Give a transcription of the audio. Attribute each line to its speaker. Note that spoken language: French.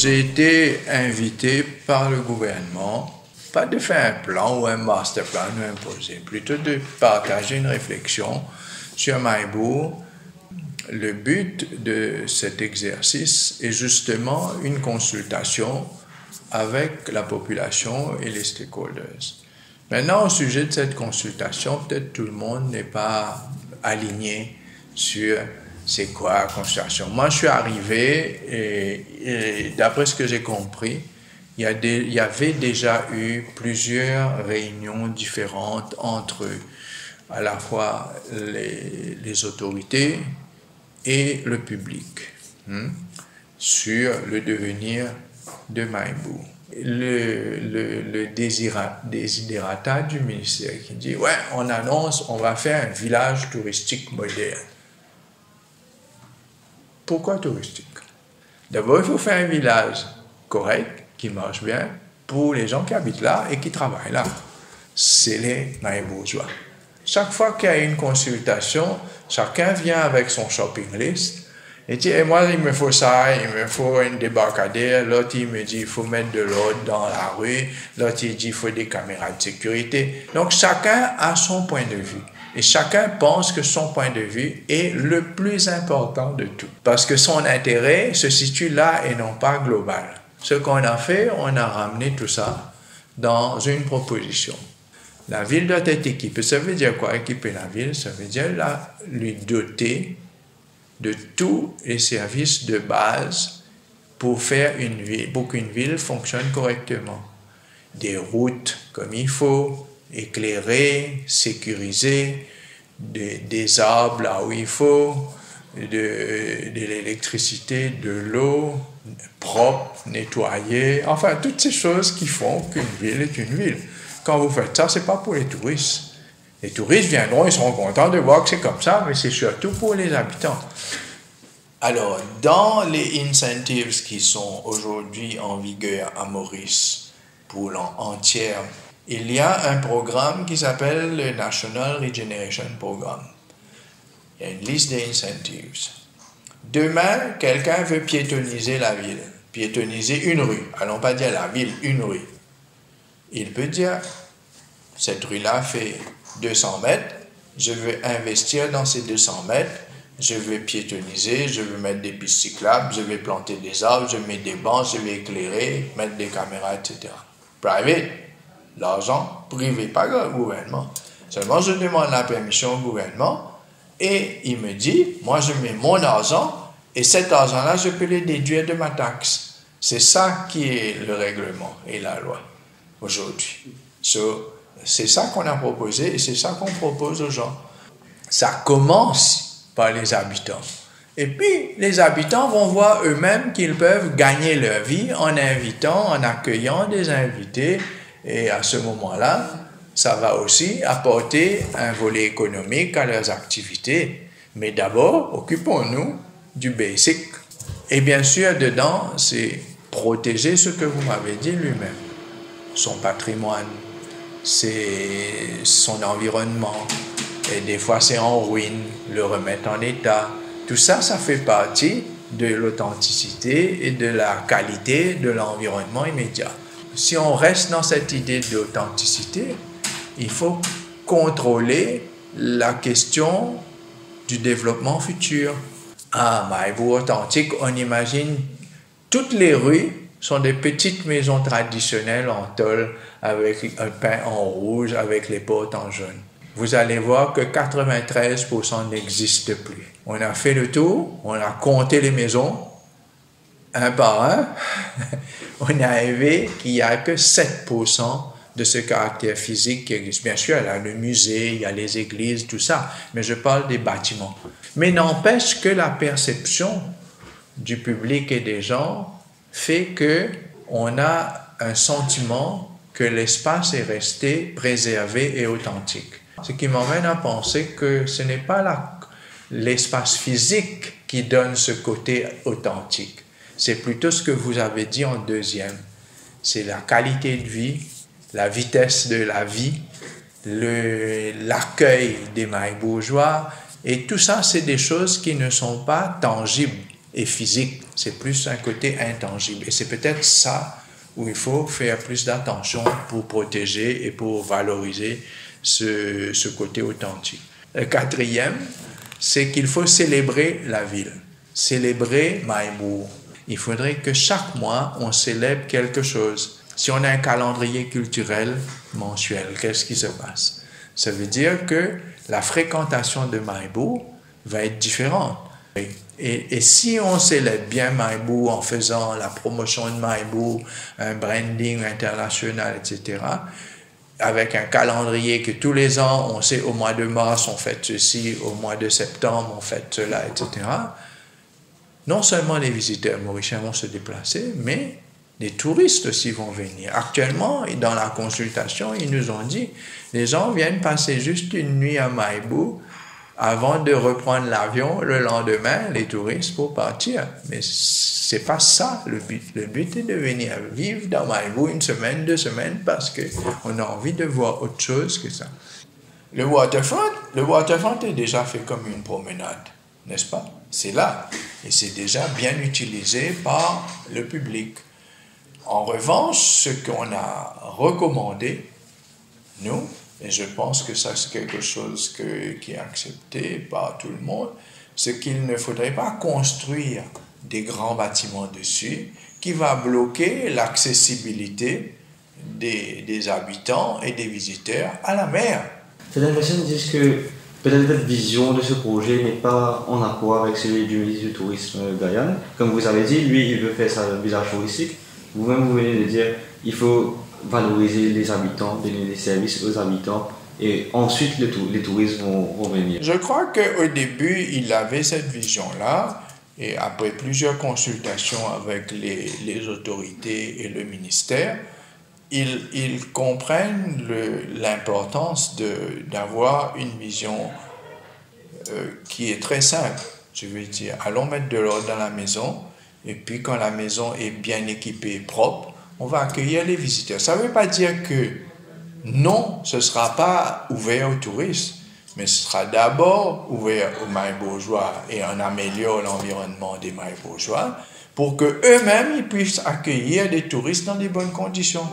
Speaker 1: j'ai été invité par le gouvernement, pas de faire un plan ou un master plan ou imposer, plutôt de partager une réflexion sur Maïbourg. Le but de cet exercice est justement une consultation avec la population et les stakeholders. Maintenant, au sujet de cette consultation, peut-être tout le monde n'est pas aligné sur c'est quoi la consultation. Moi, je suis arrivé et, d'après ce que j'ai compris, il y, avait déjà eu plusieurs réunions différentes entre à la fois les, autorités et le public hein, sur le devenir de Maïbou. Le, le, du ministère qui dit Ouais, on annonce, on va faire un village touristique moderne. Pourquoi touristique? D'abord, il faut faire un village correct, qui marche bien, pour les gens qui habitent là et qui travaillent là. C'est les bourgeois. Chaque fois qu'il y a une consultation, chacun vient avec son shopping list et dit, et moi, il me faut ça, il me faut une débarcadère. L'autre, il me dit, il faut mettre de l'ordre dans la rue. L'autre, il dit, il faut des caméras de sécurité. Donc, chacun a son point de vue. Et chacun pense que son point de vue est le plus important de tout. Parce que son intérêt se situe là et non pas global. Ce qu'on a fait, on a ramené tout ça dans une proposition. La ville doit être équipée. Ça veut dire quoi équiper la ville? Ça veut dire la, lui doter de tous les services de base pour faire une ville, pour qu'une ville fonctionne correctement. Des routes comme il faut, éclairées, sécurisées, des arbres là où il faut, de, l'électricité, de l'eau propre, nettoyée, enfin toutes ces choses qui font qu'une ville est une ville. Quand vous faites ça, c'est pas pour les touristes. Les touristes viendront, ils seront contents de voir que c'est comme ça, mais c'est surtout pour les habitants. Alors, dans les incentives qui sont aujourd'hui en vigueur à Maurice pour l'an entier, il y a un programme qui s'appelle le National Regeneration Program. Il y a une liste d'incentives. Demain, quelqu'un veut piétoniser la ville, piétoniser une rue. Allons pas dire la ville, une rue. Il peut dire, cette rue-là fait 200 mètres, je veux investir dans ces 200 mètres, je veux piétoniser, je veux mettre des pistes cyclables, je vais planter des arbres, je mets des bancs, je vais éclairer, mettre des caméras, etc. Private, l'argent privé, pas le gouvernement. Seulement, je demande la permission au gouvernement et il me dit, moi je mets mon argent et cet argent-là, je peux le déduire de ma taxe. C'est ça qui est le règlement et la loi aujourd'hui. C'est ça qu'on a proposé et c'est ça qu'on propose aux gens. Ça commence par les habitants. Et puis, les habitants vont voir eux-mêmes qu'ils peuvent gagner leur vie en invitant, en accueillant des invités. Et à ce moment-là, ça va aussi apporter un volet économique à leurs activités. Mais d'abord, occupons-nous du basic. Et bien sûr, dedans, c'est protéger ce que vous m'avez dit lui-même, son patrimoine, c'est son environnement. Et des fois, c'est en ruine, le remettre en état. Tout ça, ça fait partie de l'authenticité et de la qualité de l'environnement immédiat. Si on reste dans cette idée d'authenticité, il faut contrôler la question du développement futur. Ah, vous authentique, on imagine toutes les rues sont des petites maisons traditionnelles en tôle avec un pain en rouge, avec les portes en jaune. Vous allez voir que 93% n'existent plus. On a fait le tour, on a compté les maisons, un par un. on est arrivé qu'il n'y a que 7% de ce caractère physique qui existe. Bien sûr, il y a le musée, il y a les églises, tout ça, mais je parle des bâtiments. Mais n'empêche que la perception du public et des gens fait que on a un sentiment que l'espace est resté préservé et authentique. Ce qui m'emmène à penser que ce n'est pas l'espace physique qui donne ce côté authentique. C'est plutôt ce que vous avez dit en deuxième. C'est la qualité de vie, la vitesse de la vie, l'accueil des mailles bourgeois. Et tout ça, c'est des choses qui ne sont pas tangibles et physique, c'est plus un côté intangible. Et c'est peut-être ça où il faut faire plus d'attention pour protéger et pour valoriser ce, ce côté authentique. Le quatrième, c'est qu'il faut célébrer la ville, célébrer Maïbourg. Il faudrait que chaque mois, on célèbre quelque chose. Si on a un calendrier culturel mensuel, qu'est-ce qui se passe? Ça veut dire que la fréquentation de Maïbourg va être différente. Et, si on célèbre bien Maïbourg en faisant la promotion de Maïbourg, un branding international, etc., avec un calendrier que tous les ans, on sait au mois de mars, on fait ceci, au mois de septembre, on fait cela, etc., non seulement les visiteurs mauriciens vont se déplacer, mais les touristes aussi vont venir. Actuellement, dans la consultation, ils nous ont dit, les gens viennent passer juste une nuit à Maïbourg avant de reprendre l'avion le lendemain, les touristes, pour partir. Mais c'est pas ça le but. Le but est de venir vivre dans Maïbourg une semaine, deux semaines, parce qu'on a envie de voir autre chose que ça. Le waterfront, le waterfront est déjà fait comme une promenade, n'est-ce pas? C'est là. Et c'est déjà bien utilisé par le public. En revanche, ce qu'on a recommandé, nous, et je pense que ça c'est quelque chose qui est accepté par tout le monde, c'est qu'il ne faudrait pas construire des grands bâtiments dessus qui va bloquer l'accessibilité des, habitants et des visiteurs à la mer.
Speaker 2: Certaines personnes disent que peut-être votre vision de ce projet n'est pas en accord avec celui du ministre du Tourisme Guyane. Comme vous avez dit, lui, il veut faire sa village touristique. Vous-même, vous venez de dire il faut valoriser les habitants, donner des services aux habitants et ensuite les, les touristes vont, vont, venir.
Speaker 1: Je crois qu'au début, il avait cette vision-là et après plusieurs consultations avec les, les autorités et le ministère, ils, comprennent l'importance d'avoir une vision euh, qui est très simple. Je veux dire, allons mettre de l'ordre dans la maison et puis quand la maison est bien équipée, propre, on va accueillir les visiteurs. Ça ne veut pas dire que non, ce ne sera pas ouvert aux touristes, mais ce sera d'abord ouvert aux Maïs-Bourgeois et on améliore l'environnement des Maïs-Bourgeois pour qu'eux-mêmes ils puissent accueillir des touristes dans des bonnes conditions.